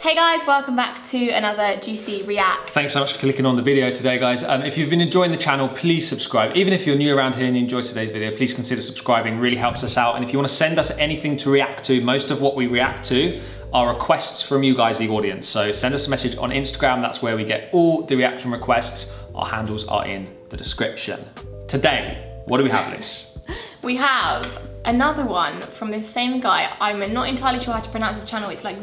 Hey guys, welcome back to another Juicy React. Thanks so much for clicking on the video today, guys. Um, if you've been enjoying the channel, please subscribe. Even if you're new around here and you enjoyed today's video, please consider subscribing. Really helps us out. And if you want to send us anything to react to, most of what we react to are requests from you guys, the audience. So send us a message on Instagram. That's where we get all the reaction requests. Our handles are in the description. Today, what do we have, Liz? We have another one from the same guy. I'm not entirely sure how to pronounce his channel. It's like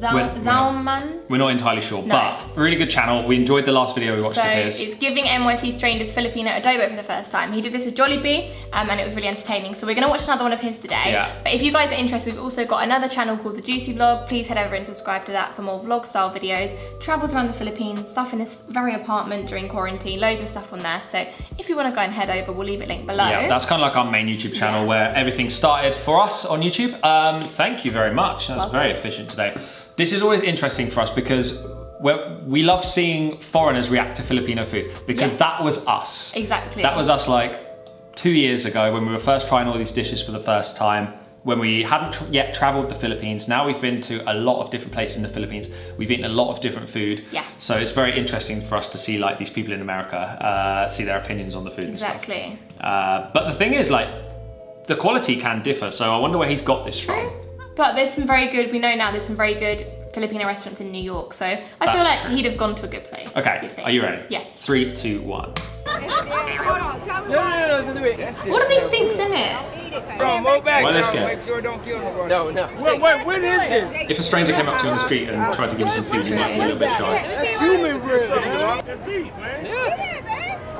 Zal We're- we're not- Zalman. Entirely sure, No. but really good channel. We enjoyed the last video we watched So of his. it's giving NYC strangers Filipino adobo for the first time. He did this with Jollibee um, and it was really entertaining. So we're gonna watch another one of his today. Yeah. But if you guys are interested, we've also got another channel called The Juicy Vlog. Please head over and subscribe to that for more vlog style videos. Travels around the Philippines, stuff in this very apartment during quarantine, loads of stuff on there. So if you wanna go and head over, we'll leave it linked below. Yeah, that's kind of like our main YouTube channel Yeah. where everything started for us on YouTube. Um, thank you very much. That's Welcome. very efficient today. This is always interesting for us because we love seeing foreigners react to Filipino food because Yes. that was us. Exactly. That was us like two years ago when we were first trying all these dishes for the first time. When we hadn't yet traveled the Philippines, now we've been to a lot of different places in the Philippines. We've eaten a lot of different food. Yeah. So it's very interesting for us to see like these people in America uh, see their opinions on the food and stuff. Exactly. Uh, but the thing is, like, the quality can differ. So I wonder where he's got this from. But there's some very good, we know now there's some very good Filipino restaurants in New York. So I feel like true. he'd have gone to a good place. Okay, are you ready? Yes. Three, two, one. What do they think's in it? Bro, move back. Well, let's go. Make sure don't kill nobody. No, no. Wait, wait, what is this? If a stranger came up to you on the street and tried to give you some food, you might be a little bit shy. That's human bread. That's it, man.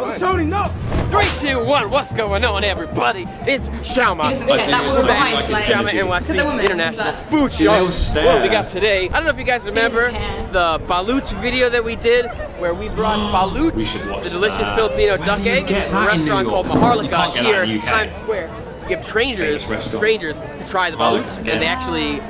Oh, Tony, no. Three, two, one. What's going on, everybody? It's Xiaoma. He doesn't that woman like behind his like, Xiaoma energy. Look the NYC woman, International she's like- Food Show. What we got today? I don't know if you guys remember the balut video that we did, where we brought balut, We should watch the delicious that. Filipino Where duck egg, get a that in New restaurant called York? Maharlika can't get that here in in Times Square. We give strangers, strangers to try the Oh, balut, and they actually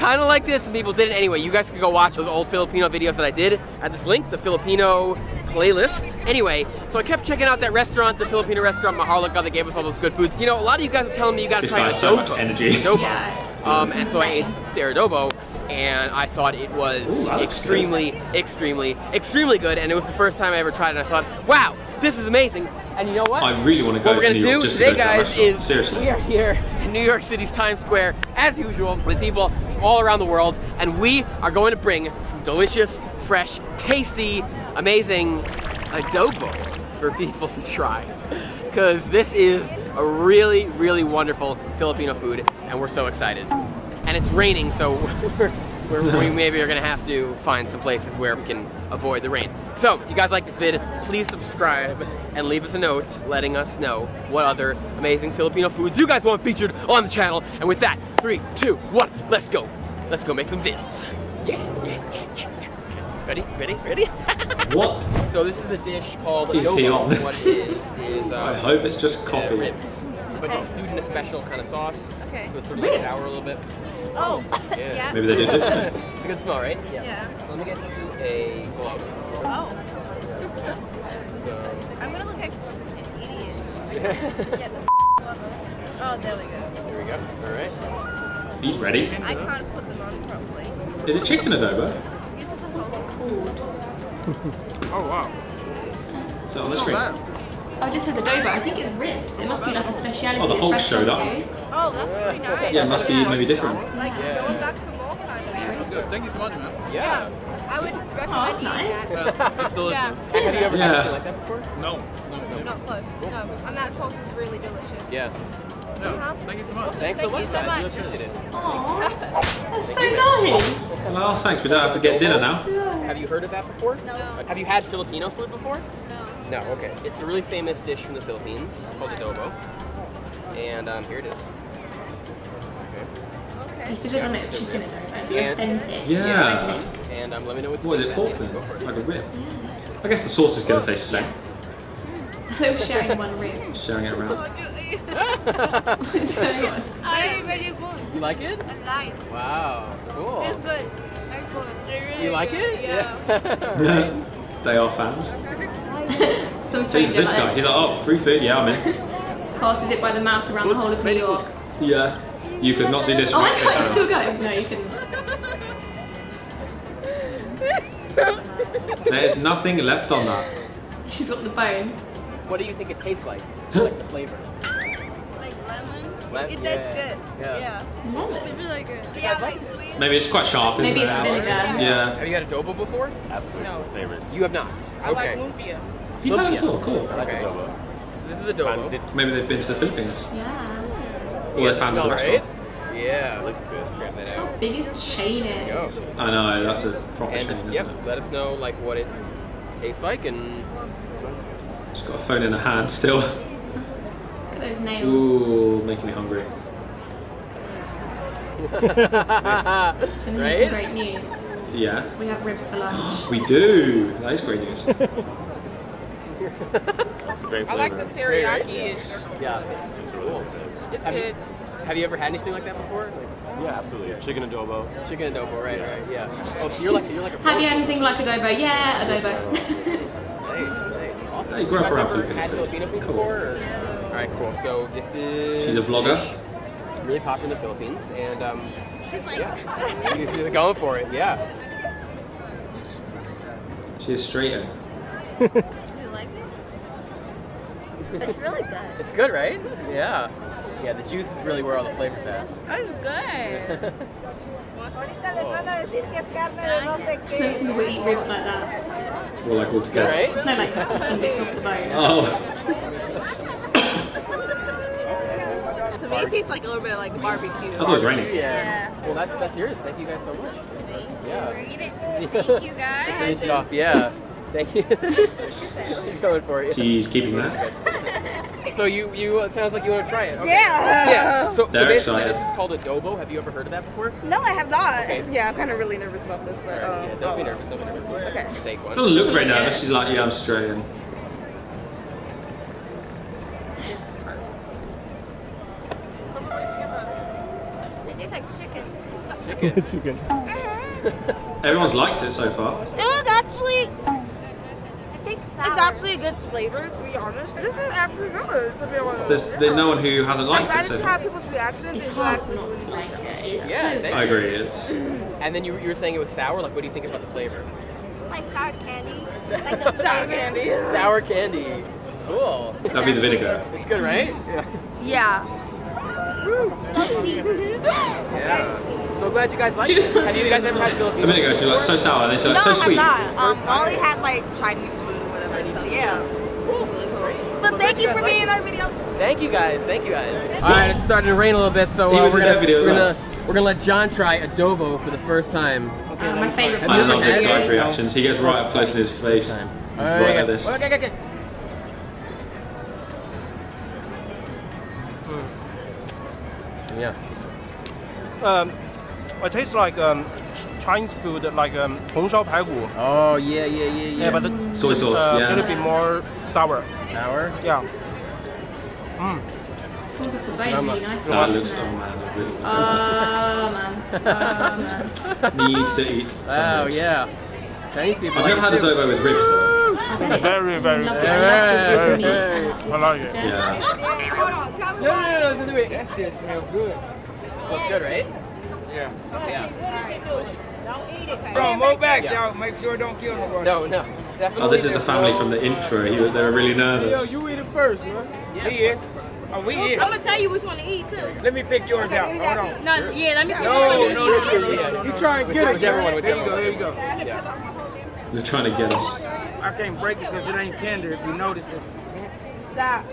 kind of liked it. Some people did it anyway. You guys can go watch those old Filipino videos that I did at this link, the Filipino playlist. Anyway, so I kept checking out that restaurant, the Filipino restaurant Maharlika that gave us all those good foods. You know, a lot of you guys are telling me you gotta This try guy's the so much adobo. energy. Adobo. Yeah. Um, and so I ate their adobo, and I thought it was Ooh, that looks extremely, extremely, extremely good. And it was the first time I ever tried it. And I thought, wow, this is amazing. And you know what? I really want to go what we're to gonna New York do just to today, to guys, restaurant. is Seriously. we are here in New York City's Times Square, as usual, with people from all around the world, and we are going to bring some delicious, fresh, tasty, amazing adobo for people to try. Because this is a really, really wonderful Filipino food, and we're so excited. And it's raining, so we maybe are gonna have to find some places where we can avoid the rain. So, if you guys like this vid, please subscribe and leave us a note letting us know what other amazing Filipino foods you guys want featured on the channel. And with that, three, two, one, let's go. Let's go make some vids. Yeah, yeah, yeah, yeah. yeah. Ready, ready, ready? What? so this is a dish called Is he adobo. on? What it is is um, I hope it's just uh, coffee. ribs, but it's stewed in a special kind of sauce. Okay. So it's sort of Ribs? like sour a little bit. Oh, Yeah. yeah. Maybe they did different. it's a good smell, right? Yeah. So let me get you a glove. Oh, So. I'm gonna look like an idiot. there Get the Oh, there we go. There we go. All right. He's ready. I can't put them on properly. Is it chicken adobo? Use the whole. Oh, wow. So it on the screen? Oh, it just says adobo. I think it's ribs. It must be like a speciality. Oh, the this Hulk showed up. do. Oh, that's pretty nice. Yeah, it must be maybe different. Like Yeah. going back for more kind of. Good. Thank you so much, man. Yeah. I would recommend that's nice. that. It's delicious. Have you ever Yeah. had anything like that before? No, no, no. Not close. No, and that sauce is really delicious. Yeah. No. Uh-huh. Thank you so much. Thanks so Thank much, you so man. I do much. appreciate it. Aw, that's so nice. Well, thanks. We don't have to get dinner now. Have you heard of that before? No. Have you had Filipino food before? No. No. Okay. It's a really famous dish from the Philippines called adobo, and um, here it is. Okay. You should do it on like chicken adobo. The Yeah. authentic. Yeah. And um, let me know what. you What is it, think pork of that. then? Go for it. Like a rib? I guess the sauce is going to taste the same. They were sharing one rib. Sharing it around. What's going on? Very, very good. You like it? And light. Wow. Cool. It's good. Very good. Really You like good. it? Yeah. right. they are fans. Some Who's this guy? He's like, oh, free food. Yeah, I'm in. Passes it by the mouth around the whole of New York. Yeah. You could not do this. Oh my right? god, it's still going. No, you can. There's nothing left on that. She's got the bone. What do you think it tastes like? like the flavor. Like lemon. Lem- it tastes yeah. good. Yeah. Yeah. Lemon. It's really good. Yeah, like sweet. Maybe it's quite sharp, isn't Maybe it? it's vinegar. Yeah. Have you had adobo before? Absolutely. No. Favorite. You have not. I like okay. lumpia. You've had it Lumpia. before, cool. I like Okay. adobo. So this is adobo. Pancit. Maybe they've been to the Philippines. Yeah. Or they're fans of the restaurant. right? Yeah. Looks good. It's great. Check that out. Biggest chain is. I know, that's a proper And chain, just, isn't yep, it? let us know like what it tastes like and She's got a phone in her hand still. Look at those nails. Ooh, making me hungry. And here's some right? great news. Yeah. We have ribs for lunch. We do. That is great news. It's a I like the teriyaki-ish. Yeah. Cool. It's Have you- good. Have you ever had anything like that before? Like Yeah, absolutely. Chicken adobo. chicken adobo, right? Right. Yeah. Oh, so you're like you're like a. Have you had anything like adobo? Yeah, adobo. Nice, nice. Awesome. Hey, grew You guys around ever Filipino had food. Filipino food before? Or? All right, cool. So this is. She's a vlogger. Really popular in the Philippines, and um, She's like. yeah, you see, going for it. Yeah. She's straight in. Do you like it? It's really good. It's good, right? Yeah. Yeah, the juice is really where all the flavors at. It's good. Never seen people eat ribs like that. Or like all together. right? There's no like popping bits off the bone. Oh. To me, it tastes like a little bit of, like barbecue. I thought it was raining. Yeah. Well, that's that's yours. Thank you guys so much. Yeah. Eat it. Thank you guys. Finish it off. Yeah. Thank you. He's going for it. She's keeping that. So you you it sounds like you want to try it. Okay. Yeah. Yeah. So, so basically, excited. this is called adobo. Have you ever heard of that before? No, I have not. Okay. Yeah, I'm kind of really nervous about this, but um, yeah. Don't be oh. nervous. Don't be nervous. Okay. Just take one. Doesn't look very nervous. She's like, yeah, I'm Australian. It tastes like chicken. Chicken. Chicken. Everyone's liked it so far. It was actually, It tastes sour. It's actually a good flavor, to be honest. This is actually good, to be honest. There's, there's no one who hasn't I'm liked glad it so to have people's reactions. It's It's hard not to like it. Yeah, so thank I agree. It's And then you, you were saying it was sour. Like, what do you think about the flavor? like sour candy. Like the Sour candy. Sour candy. Cool. that'd be the vinegar. It's good, right? Yeah. Yeah. so sweet. Yeah. So glad you guys like it. doesn't Have you guys ever had A Filipino? minute ago, she was like so sour. They said no, so sweet. No, I sweet. have not. Um, First I only time? had like Chinese food or whatever. So yeah. Cool. But thank you guys for being in our video. Thank you guys. Thank you guys. All right, it's starting to rain a little bit, so uh, we're gonna video we're gonna we're gonna let John try adobo for the first time. Uh, my favourite Have part I of love this guy's reactions. He gets right up close in his face. All Right right, like this. Okay, okay, okay. Yeah. Um, it tastes like um, Ch- Chinese food like um, 红烧排骨. Oh, yeah, yeah, yeah, yeah. Yeah, but the, soy sauce, uh, yeah. a little bit more sour. Sour? Yeah. Mm. Of the. That looks, oh man, really Oh, man. Needs to eat. Wow, yeah. Tasty. I've never had adobo with ribs, though. Very, very, lovely. very, very, very, I like it. Yeah. No, no, no, no, do it. That shit smells good. Looks good, right? Yeah. Yeah. Bro, move back, Yeah. y'all. Make sure don't kill nobody. No, no. Definitely. Oh, this is the family from the intro. He, they were really nervous. Yo, nervous. you eat it first, man. He is. Oh, we is. I'm gonna tell you which one to eat too. Let me pick yours out. Hold on. No, yeah, let me pick No, this no, one. no, Sure, no, yeah. no. You try and get us. Whichever one, There you go, one. here you go. Yeah. They're trying to get us. I can't break it because it ain't tender if you notice this. Stop.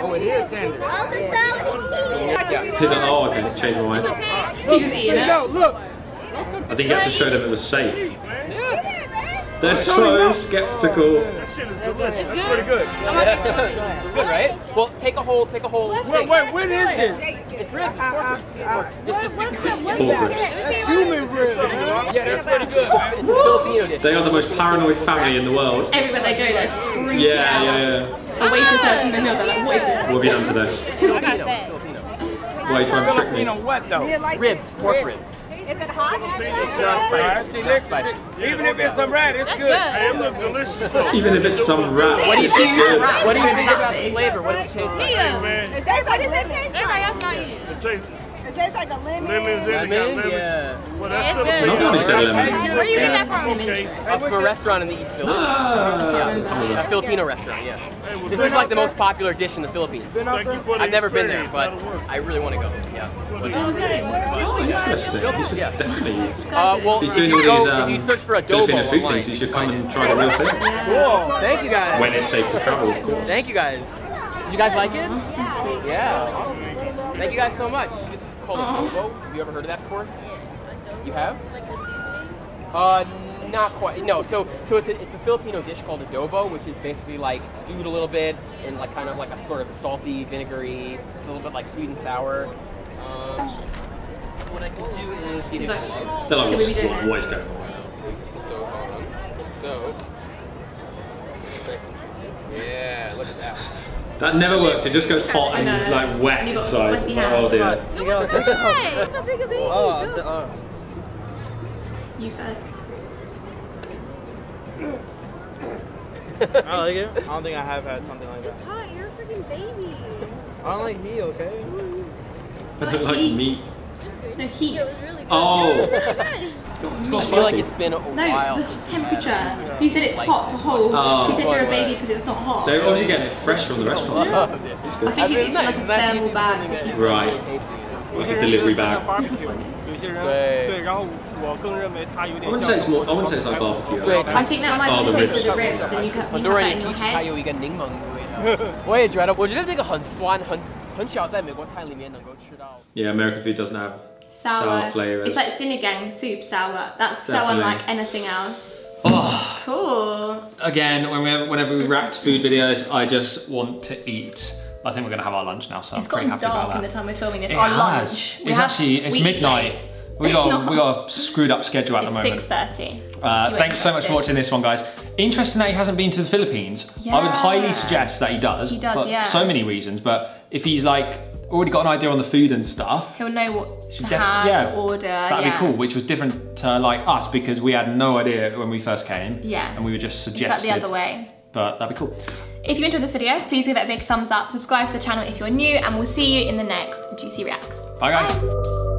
Oh, it is tender. Oh, yeah. He's like, oh, okay, changed my mind. He's just eating Here you it. go, look. I think he had to show them it was safe. They're so skeptical. That shit is delicious. That's pretty good. Good, right? Well, take a whole, take a whole. Wait, wait, what is this? It's ribs, of course. it's- Just, just be Pork human ribs. Yeah, that's pretty good. It's Filipino dish. They are the most paranoid family in the world. Everywhere they go, they're freaking Yeah, out. yeah, yeah. A waiter serving the meal, they're like, what is this? What have you done to this? Filipino. Filipino. Why are you trying to trick me? Filipino what though? Ribs, pork ribs. Is it hot? That's delicious. Even if it's some rat, it's good. It looks delicious. Even if it's some rat. What do you think? Good. What do you think about the flavor? What does it taste like? Man, What does it taste uh, Everybody else not eating. it tastes. It tastes like a lemon. Lemons in it, Lemon? lemon. Yeah. Well, that's Yeah, it's a good. pretty Nobody good said lemon. Where you get Yeah. that from? Okay. Uh, from a restaurant in the East Philippines. Ah, Yeah, a Filipino restaurant, yeah. Hey, well, This is like the most popular dish in the Philippines. Thank you for the I've never been there, but I really want to go. Yeah. Oh, interesting. You should Yeah. definitely. Uh, well, He's if doing you all go, these um, if you search for Filipino adobo food online, things. You should come and try the real thing. Cool. Thank you guys. When it's safe to travel, of course. Thank you guys. Did you guys like it? Yeah. Awesome. Thank you guys so much. This is called adobo. Have you ever heard of that before? Yeah, You have? Like the seasoning? Uh, not quite. No. So, so it's a, it's a Filipino dish called adobo, which is basically like stewed a little bit in like kind of like a sort of salty, vinegary, it's a little bit like sweet and sour. Um, what I can do is give you. They're like, Should we be what's, doing what, this? what is going on? So, nice and juicy. yeah, look at that. That never worked. It just goes hot I and know. like wet And you've got inside. sweaty It's like, oh dear. You gotta take it out. Hey, it's not big a baby. Oh, the, uh, You first. I like it. I don't think I have had something like It's that. hot. You're a freaking baby. I don't like heat, okay? I don't like meat. No heat. It was really good. Oh. It was really good. It's I not feel like spicy. it's been a No, while. the since we've temperature. had He said it's hot to hold. Oh. She said you're a Right. baby because it's not hot. They're obviously getting it fresh from the restaurant. it. It's I good. think it's, it's like a That's thermal usually bag something to that keep is Right. really tasty. 有 Like 些 a 人 delivery 是 bag. barbecue，有些人对对，然后我更认为它有 I 点 wouldn't 像 say it's more. I wouldn't say it's like barbecue. 对 I think that might Oh, be the the taste ribs. of the ribs, and you, cut, 很 you 多 have 人 that 也 in 提 your 起它 head. 有一个柠檬的味道。我也觉得，我觉得这个很酸，很很少在美国菜里面能够吃到。 Yeah, American food doesn't have Sour. sour flavors. It's like sinigang soup sour. That's so unlike anything else. Oh, Cool. again, whenever, whenever we react to food videos, I just want to eat. I think we're gonna have our lunch now, so It's I'm pretty gotten happy dark in the time we're filming this. It Our has. lunch. We It's actually it's midnight. late. We It's got we got a screwed up schedule at the It's moment. 6.30. Uh, thanks so much for watching this one, guys. Interesting that he hasn't been to the Philippines. Yeah. I would highly suggest that he does, He does, for yeah. so many reasons. But if he's like already got an idea on the food and stuff, He'll know what to have, yeah, to order. that'd yeah. be cool. Which was different to like us because we had no idea when we first came. Yeah. and we were just It's like suggested. the other way. But that'd be cool. If you enjoyed this video, please give it a big thumbs up, subscribe to the channel if you're new, and we'll see you in the next Juicy Reacts. Bye, guys. Bye.